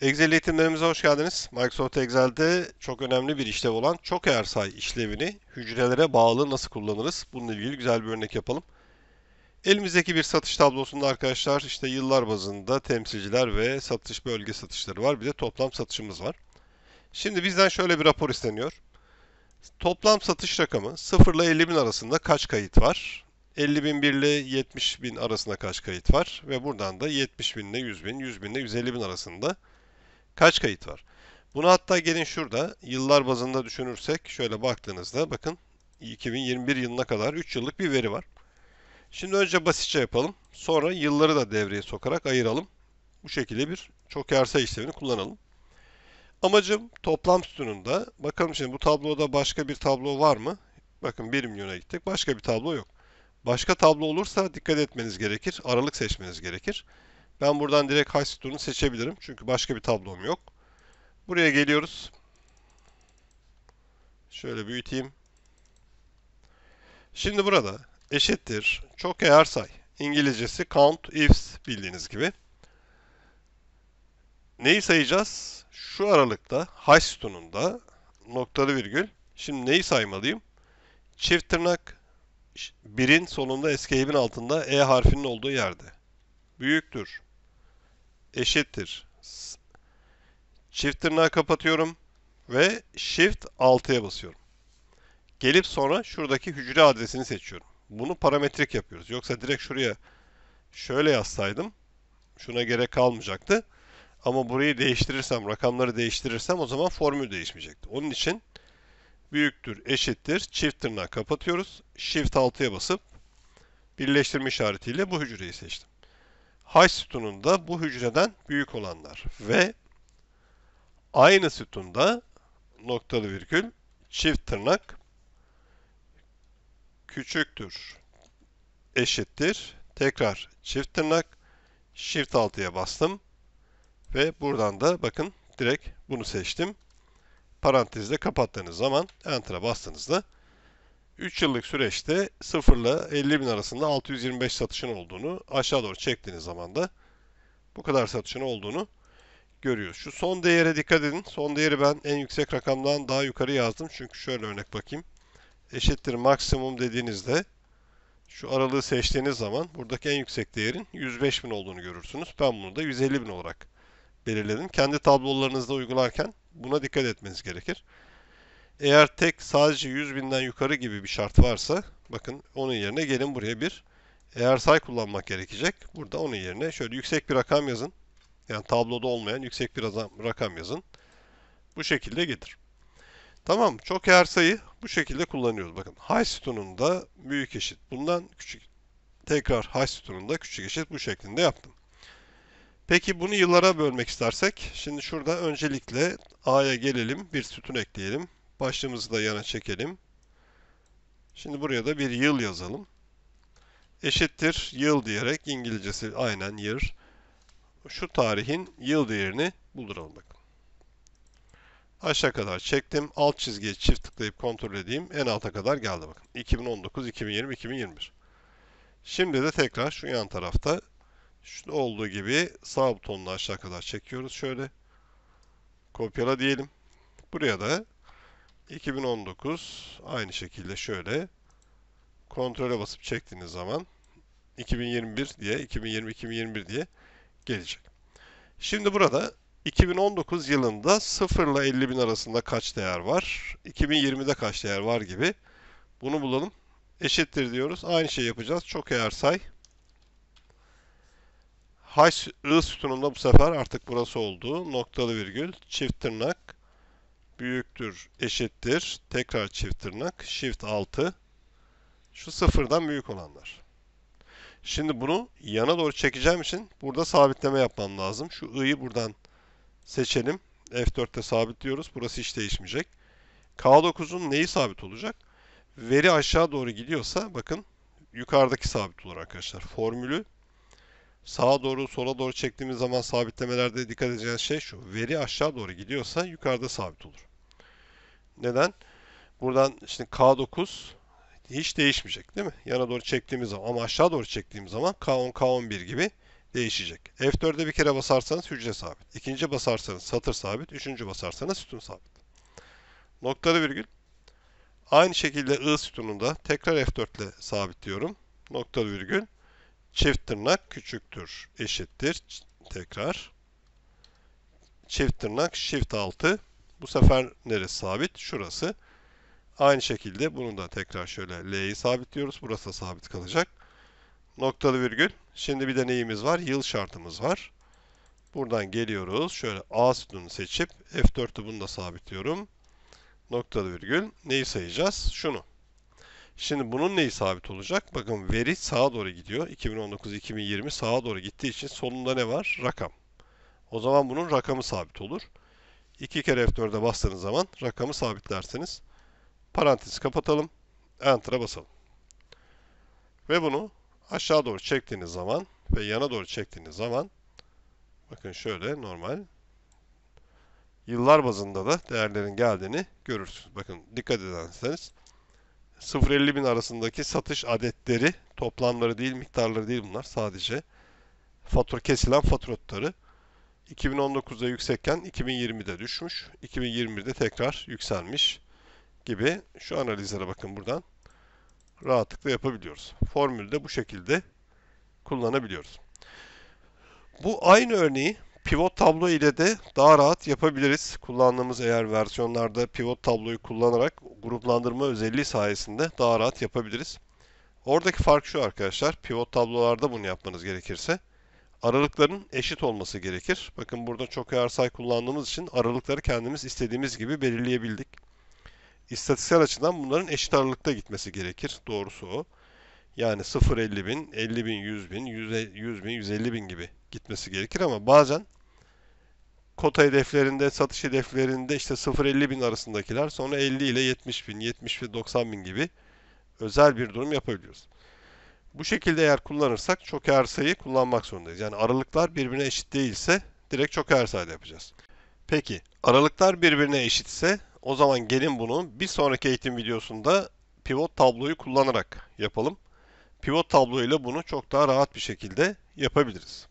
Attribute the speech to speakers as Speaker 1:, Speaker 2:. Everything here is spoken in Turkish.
Speaker 1: Excel eğitimlerimize hoş geldiniz. Microsoft Excel'de çok önemli bir işlev olan çok eğer say işlevini hücrelere bağlı nasıl kullanırız? Bununla ilgili güzel bir örnek yapalım. Elimizdeki bir satış tablosunda arkadaşlar işte yıllar bazında temsilciler ve satış bölge satışları var. Bir de toplam satışımız var. Şimdi bizden şöyle bir rapor isteniyor. Toplam satış rakamı 0 ile 50 bin arasında kaç kayıt var? 50 bin 1 ile 70 bin arasında kaç kayıt var? Ve buradan da 70 bin ile 100 bin, 100 bin ile 150 bin arasında kaç kayıt var? Bunu hatta gelin şurada yıllar bazında düşünürsek şöyle baktığınızda bakın 2021 yılına kadar 3 yıllık bir veri var. Şimdi önce basitçe yapalım. Sonra yılları da devreye sokarak ayıralım. Bu şekilde bir çok yarsa işlemini kullanalım. Amacım toplam sütununda. Bakalım şimdi bu tabloda başka bir tablo var mı? Bakın 1 milyona gittik. Başka bir tablo yok. Başka tablo olursa dikkat etmeniz gerekir. Aralık seçmeniz gerekir. Ben buradan direkt high sütununu seçebilirim. Çünkü başka bir tablom yok. Buraya geliyoruz. Şöyle büyüteyim. Şimdi burada eşittir çok eğer say. İngilizcesi count ifs bildiğiniz gibi. Neyi sayacağız? Şu aralıkta high sütununda noktalı virgül. Şimdi neyi saymalıyım? Çift tırnak birin sonunda escape'in altında e harfinin olduğu yerde. Büyüktür. Eşittir. Çift tırnağı kapatıyorum ve Shift 6'ya basıyorum. Gelip sonra şuradaki hücre adresini seçiyorum. Bunu parametrik yapıyoruz. Yoksa direkt şuraya şöyle yazsaydım şuna gerek kalmayacaktı. Ama burayı değiştirirsem, rakamları değiştirirsem o zaman formül değişmeyecekti. Onun için büyüktür, eşittir, çift tırnağı kapatıyoruz. Shift 6'ya basıp birleştirme işaretiyle bu hücreyi seçtim. High sütununda bu hücreden büyük olanlar ve aynı sütunda noktalı virgül çift tırnak küçüktür eşittir tekrar çift tırnak shift 6'ya bastım ve buradan da bakın direkt bunu seçtim. Parantezle kapattığınız zaman enter'a bastığınızda 3 yıllık süreçte 0 ile 50 bin arasında 625 satışın olduğunu aşağı doğru çektiğiniz zaman da bu kadar satışın olduğunu görüyoruz. Şu son değere dikkat edin. Son değeri ben en yüksek rakamdan daha yukarı yazdım. Çünkü şöyle örnek bakayım. Eşittir maksimum dediğinizde şu aralığı seçtiğiniz zaman buradaki en yüksek değerin 105 bin olduğunu görürsünüz. Ben bunu da 150 bin olarak belirledim. Kendi tablolarınızda uygularken buna dikkat etmeniz gerekir. Eğer tek sadece 100 binden yukarı gibi bir şart varsa bakın onun yerine gelin buraya bir eğer say kullanmak gerekecek. Burada onun yerine şöyle yüksek bir rakam yazın. Yani tabloda olmayan yüksek bir rakam yazın. Bu şekilde getir. Tamam. Çok eğer sayı bu şekilde kullanıyoruz. Bakın high sütununda büyük eşit. Bundan küçük. Tekrar high sütununda küçük eşit bu şeklinde yaptım. Peki bunu yıllara bölmek istersek. Şimdi şurada öncelikle A'ya gelelim. Bir sütun ekleyelim. Başlığımızı da yana çekelim. Şimdi buraya da bir yıl yazalım. Eşittir yıl diyerek İngilizcesi aynen year şu tarihin yıl değerini bulduralım bakın. Aşağı kadar çektim. Alt çizgiye çift tıklayıp kontrol edeyim. En alta kadar geldi bakın. 2019, 2020, 2021. Şimdi de tekrar şu yan tarafta şu olduğu gibi sağ butonla aşağı kadar çekiyoruz şöyle. Kopyala diyelim. Buraya da 2019 aynı şekilde şöyle kontrole basıp çektiğiniz zaman 2021 diye 2020 2021 diye gelecek. Şimdi burada 2019 yılında 0 ile 50 bin arasında kaç değer var? 2020'de kaç değer var gibi. Bunu bulalım. Eşittir diyoruz. Aynı şey yapacağız. Çok eğer say. H I sütununda bu sefer artık burası oldu. Noktalı virgül, çift tırnak, büyüktür, eşittir, tekrar çift tırnak, shift 6. Şu sıfırdan büyük olanlar. Şimdi bunu yana doğru çekeceğim için burada sabitleme yapmam lazım. Şu i'yi buradan seçelim. F4'te sabitliyoruz. Burası hiç değişmeyecek. K9'un neyi sabit olacak? Veri aşağı doğru gidiyorsa bakın yukarıdaki sabit olur arkadaşlar. Formülü sağa doğru sola doğru çektiğimiz zaman sabitlemelerde dikkat edeceğiniz şey şu. Veri aşağı doğru gidiyorsa yukarıda sabit olur. Neden? Buradan işte K9 hiç değişmeyecek değil mi? Yana doğru çektiğimiz zaman ama aşağı doğru çektiğimiz zaman K10, K11 gibi değişecek. F4'e bir kere basarsanız hücre sabit. İkinci basarsanız satır sabit. Üçüncü basarsanız sütun sabit. Noktalı virgül. Aynı şekilde I sütununda tekrar F4 ile sabitliyorum. Noktalı virgül. Çift tırnak küçüktür eşittir. Tekrar. Çift tırnak shift 6. Bu sefer neresi sabit? Şurası. Aynı şekilde bunu da tekrar şöyle L'yi sabitliyoruz. Burası da sabit kalacak. Noktalı virgül. Şimdi bir de neyimiz var? Yıl şartımız var. Buradan geliyoruz. Şöyle A sütununu seçip F4'ü bunu da sabitliyorum. Noktalı virgül. Neyi sayacağız? Şunu. Şimdi bunun neyi sabit olacak? Bakın veri sağa doğru gidiyor. 2019-2020 sağa doğru gittiği için sonunda ne var? Rakam. O zaman bunun rakamı sabit olur. İki kere F4'e bastığınız zaman rakamı sabitlersiniz. Parantezi kapatalım. Enter'a basalım. Ve bunu aşağı doğru çektiğiniz zaman ve yana doğru çektiğiniz zaman bakın şöyle normal yıllar bazında da değerlerin geldiğini görürsünüz. Bakın dikkat ederseniz 0-50 bin arasındaki satış adetleri toplamları değil miktarları değil bunlar sadece fatura kesilen fatura tutarı 2019'da yüksekken 2020'de düşmüş 2021'de tekrar yükselmiş gibi şu analizlere bakın buradan rahatlıkla yapabiliyoruz. Formülü de bu şekilde kullanabiliyoruz. Bu aynı örneği pivot tablo ile de daha rahat yapabiliriz. Kullandığımız eğer versiyonlarda pivot tabloyu kullanarak gruplandırma özelliği sayesinde daha rahat yapabiliriz. Oradaki fark şu arkadaşlar. Pivot tablolarda bunu yapmanız gerekirse aralıkların eşit olması gerekir. Bakın burada çok say kullandığımız için aralıkları kendimiz istediğimiz gibi belirleyebildik. İstatistiksel açıdan bunların eşit aralıkta gitmesi gerekir. Doğrusu o. Yani 0 50 bin, 50 bin, 100 bin, 100 bin, 150 bin gibi gitmesi gerekir ama bazen kota hedeflerinde, satış hedeflerinde işte 0-50 bin arasındakiler sonra 50 ile 70 bin, 70 bin, 90 bin gibi özel bir durum yapabiliyoruz. Bu şekilde eğer kullanırsak çok her sayı kullanmak zorundayız. Yani aralıklar birbirine eşit değilse direkt çok her sayıda yapacağız. Peki aralıklar birbirine eşitse o zaman gelin bunu bir sonraki eğitim videosunda pivot tabloyu kullanarak yapalım. Pivot tablo ile bunu çok daha rahat bir şekilde yapabiliriz.